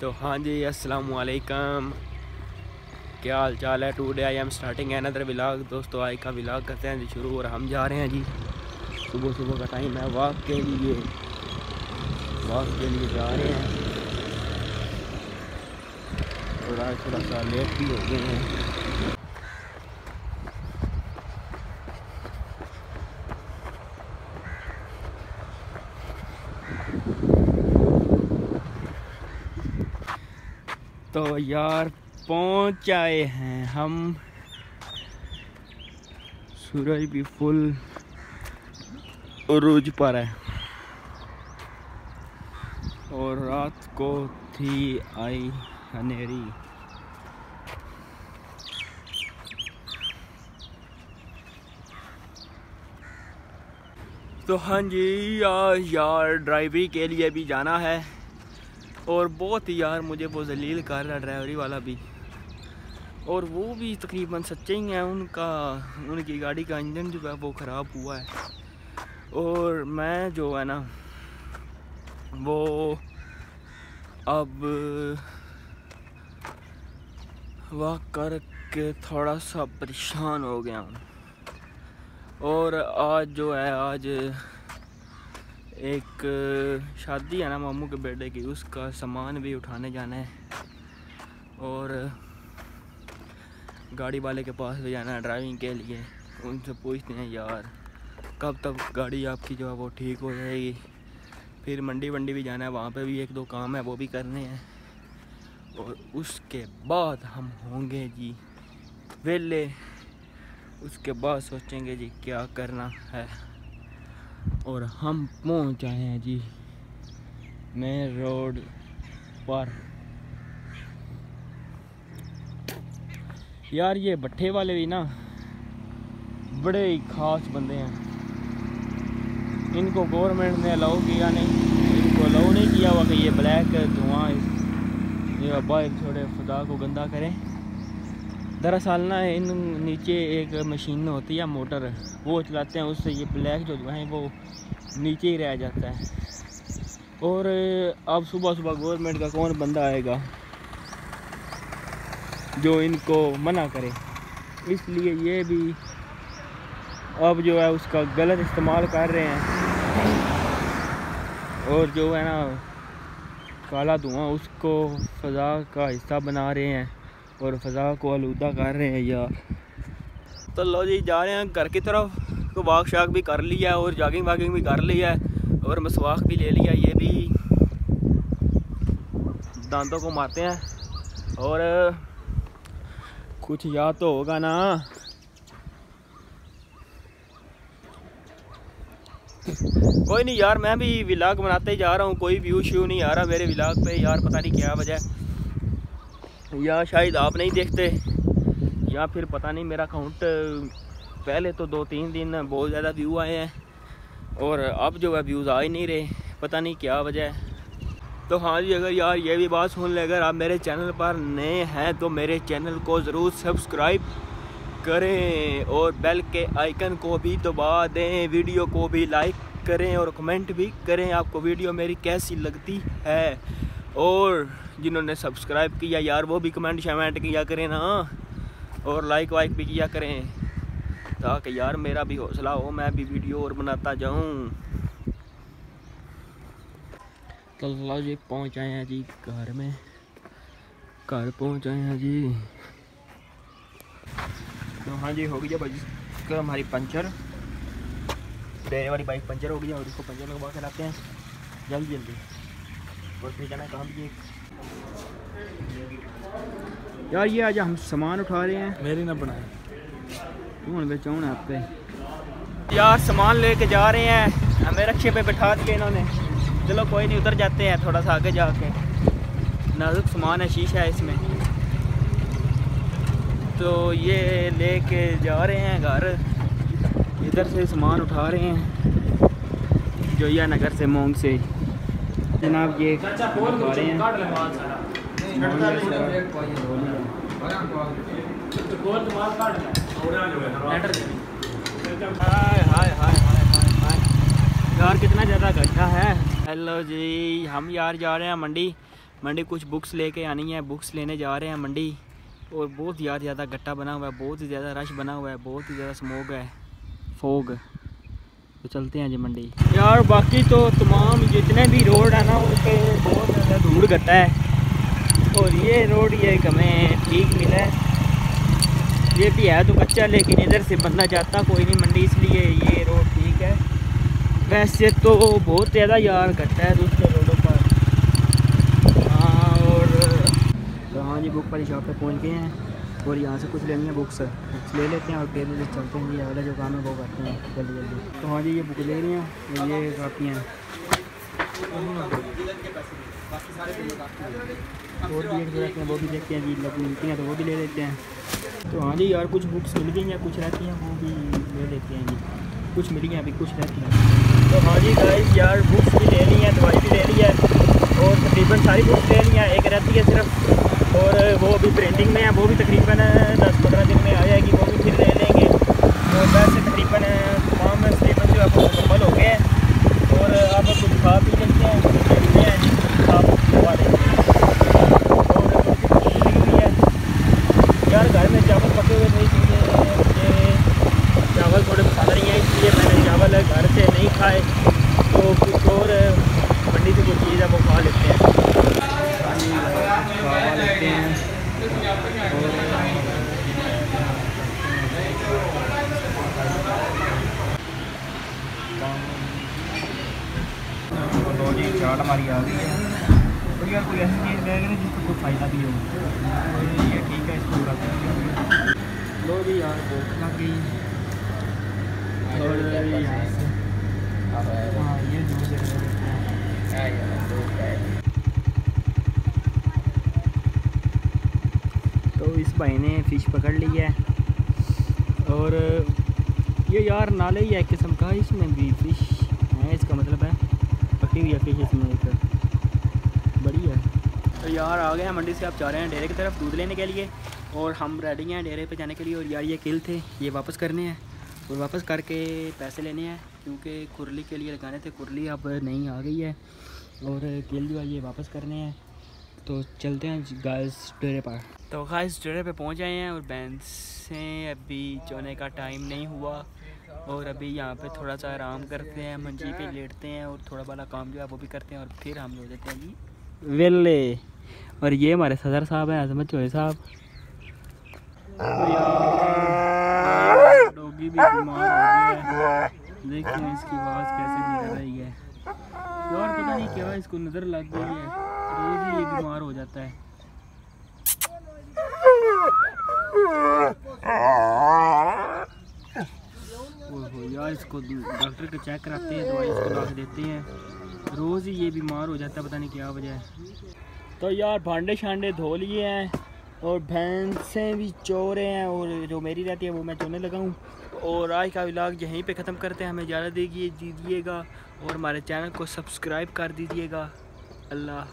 तो हाँ जी अस्सलाम वालेकुम क्या हाल चाल है? Today I am starting another vlog दोस्तों, आज का विलाग करते हैं जी, शुरू और हम जा रहे हैं जी। सुबह सुबह का टाइम है वाक के लिए। वाक के लिए जा रहे हैं। और आज थोड़ा सा लेट भी हो गए हैं। तो यार पहुँच आए हैं हम। सूरज भी फुल उरूज पर है। और रात को थी आई हनेरी। तो हाँ जी यार यार के लिए भी जाना है। और बहुत ही यार मुझे वो जलील कर रहा ड्राइवरी वाला भी। और वो भी तकरीबन सच्चे ही हैं, उनका, उनकी गाड़ी का इंजन जो है वो ख़राब हुआ है। और मैं जो है ना, वो अब वाह करके थोड़ा सा परेशान हो गया हूँ। और आज जो है, आज एक शादी है ना मामू के बेटे की, उसका सामान भी उठाने जाना है। और गाड़ी वाले के पास भी जाना है ड्राइविंग के लिए। उनसे पूछते हैं, यार, कब तक गाड़ी आपकी जो है वो ठीक हो जाएगी? फिर मंडी वंडी भी जाना है, वहाँ पे भी एक दो काम है, वो भी करने हैं। और उसके बाद हम होंगे जी वेले। उसके बाद सोचेंगे जी क्या करना है। और हम पहुँच आए हैं जी मेन रोड पर। यार ये भट्ठे वाले भी ना बड़े ही खास बंदे हैं। इनको गवर्नमेंट ने अलाउ किया नहीं, इनको अलाउ नहीं किया हुआ कि ये ब्लैक धुआँ ये बाहर छोड़े खुदा को गंदा करें। दरअसल ना इन नीचे एक मशीन होती है, मोटर। वो चलाते हैं, उससे ये ब्लैक जो है, वो नीचे ही रह जाता है। और अब सुबह सुबह गवर्नमेंट का कौन बंदा आएगा जो इनको मना करे? इसलिए ये भी अब जो है, उसका गलत इस्तेमाल कर रहे हैं। और जो है ना, काला धुआँ, उसको फ़ज़ा का हिस्सा बना रहे हैं। और फ़ज़ा को आलूदा कर रहे हैं यार तो लो जी, जा रहे हैं घर की तरफ़। तो वाक शाक भी कर लिया है और जॉगिंग वागिंग भी कर लिया है और मसवाक भी ले लिया ये भी दांतों को मारते हैं। और कुछ याद तो होगा ना। कोई नहीं यार, मैं भी विलाग बनाते ही जा रहा हूँ। कोई व्यू श्यू नहीं आ रहा मेरे विलाग पे। यार पता नहीं क्या वजह। या शायद आप नहीं देखते, या फिर पता नहीं, मेरा अकाउंट पहले तो दो तीन दिन बहुत ज़्यादा व्यू आए हैं और अब जो है व्यूज़ आ ही नहीं रहे, पता नहीं क्या वजह है। तो हाँ जी, अगर यार ये भी बात सुन ले, अगर आप मेरे चैनल पर नए हैं तो मेरे चैनल को ज़रूर सब्सक्राइब करें और बेल के आइकन को भी दबा दें वीडियो को भी लाइक करें और कमेंट भी करें, आपको वीडियो मेरी कैसी लगती है। और जिन्होंने सब्सक्राइब किया यार, वो भी कमेंट शमेंट किया करें ना। और लाइक वाइक भी किया करें, ताकि यार मेरा भी हौसला हो, मैं भी वीडियो और बनाता जाऊँ। तो लो जी पहुँच आए हैं जी घर में। घर पहुँच आए हैं जी। तो हाँ जी, हो गया भाई हमारी पंचर। वाली बाइक पंचर हो गई और इसको पंचर लगवा के लाते हैं। जल्दी जल्दी और फिर जाना काम भी यार ये आज हम सामान उठा रहे हैं। मेरी ना बनाए। हूँ बिच हूँ आपे यार सामान लेके जा रहे हैं। हमें रक्षे पे बैठा दिए इन्होंने। चलो कोई नहीं उतर जाते हैं थोड़ा सा आगे जाके। नाजुक सामान है शीशा है इसमें। तो ये लेके जा रहे हैं घर। इधर से सामान उठा रहे हैं। जोया नगर से मोंग से। जनाब ये हैं। यार कितना ज़्यादा गड्ढा है। हेलो जी हम यार जा रहे हैं मंडी। मंडी कुछ बुक्स लेके आनी है बुक्स लेने जा रहे हैं मंडी। और बहुत ज़्यादा ज़्यादा गट्टा बना हुआ है बहुत ही ज़्यादा रश बना हुआ है बहुत ही ज़्यादा स्मोक है। फोग तो चलते हैं जी मंडी। यार बाकी तो तमाम जितने भी रोड है ना उन पर बहुत ज़्यादा धूड़ गट्टा है। और ये रोड ये हमें ठीक मिला है। ये भी है तो कच्चा लेकिन इधर से बंदा जाता कोई नहीं मंडी इसलिए ये रोड ठीक है। वैसे तो बहुत ज़्यादा यार घटता है दूसरे रोडों पर। हाँ और तो हाँ जी बुक वाली शॉप पे पहुँच गए हैं। और यहाँ से कुछ लेनी है बुक्स बुक्स ले लेते हैं और फिर चलते हैं। जी अगला जो काम है वो करते हैं जल्दी जल्दी। तो हाँ जी, ये बुक ले रही हैं। और ये कापियाँ और भी एक रहते हैं, वो भी देखते हैं जी, लोग मिलती हैं तो वो भी ले लेते हैं। तो हाँ जी, यार कुछ बुक्स मिल गई हैं, कुछ रहती हैं, वो भी ले लेते हैं जी। कुछ मिली हैं, अभी कुछ रहती हैं। तो हाँ जी गाइस यार बुक्स भी ले ली हैं, दवाई भी ले ली है और तकरीबन सारी बुक्स ले ली हैं। एक रहती है सिर्फ़ और वो अभी प्रिंटिंग में है, वो भी तकरीबन दस पंद्रह दिन में आ जाएगी, वो भी फिर ले लेंगे। तो वैसे तकरीबन तमाम स्टेबल जो है, वो मुकम्मल हो गए हैं। और आप कुछ खा पी लेते हैं देखते हैं जी खा खवा लेते हैं और हुई है यार घर में चावल पके हुए थे इसलिए मुझे चावल थोड़े पसंद नहीं है इसलिए मैंने चावल घर से नहीं खाए तो कुछ और मंडी से कुछ चीज़ है वो खा लेते हैं खा लेते हैं जी चाट हमारी आ गई है तो यार कोई ऐसी चीज़ जिसको कोई फ़ायदा भी हो तो ये ठीक है इसको लो जी यार भूख लग गई और यहाँ से हाँ ये जूस ले लेते तो इस भाई ने फ़िश पकड़ ली है और ये यार नाले ही है एक का इसमें भी फ़िश है इसका मतलब है पकड़ी हुई है फ़िश इसमें एक बड़ी है। तो यार आ गए हैं मंडी से आप जा रहे हैं डेरे की तरफ़ दूध लेने के लिए और हम रेडी हैं डेरे पे जाने के लिए और यार ये किल थे ये वापस करने हैं और वापस करके पैसे लेने हैं क्योंकि कुरली के लिए लगाने थे कुरली अब नहीं आ गई है और किल जो है ये वापस करने हैं। तो चलते हैं गाइस डेरे पर। तो गाइस डेरे पे पहुँच आए हैं और भैंसें अभी चोने का टाइम नहीं हुआ। और अभी यहाँ पे थोड़ा सा आराम करते हैं, मंजी पे लेटते हैं और थोड़ा बड़ा काम जो है वो भी करते हैं और फिर हम हो जाते हैं जी वेले और ये हमारे सदर साहब हैं, अजमत चोहे साहब। डॉगी भी बीमार हो गया है। देखिए इसकी आवाज़ कैसे निकल रही है। यार पता नहीं क्या इसको नज़र लग गई है। रोज ही ये बीमार हो जाता है। यार इसको डॉक्टर को चेक कराते हैं दवाई इसको ला देते हैं। रोज़ ही ये बीमार हो जाता है पता नहीं क्या वजह है। तो यार भांडे शांडे धो लिए हैं और भैंसें भी चो रहे हैं और जो मेरी रहती है वो मैं चोने लगा हूँ। और आज का व्लॉग यहीं पे ख़त्म करते हैं। हमें ज़्यादा देखिए दीजिएगा और हमारे चैनल को सब्सक्राइब कर दीजिएगा। अल्लाह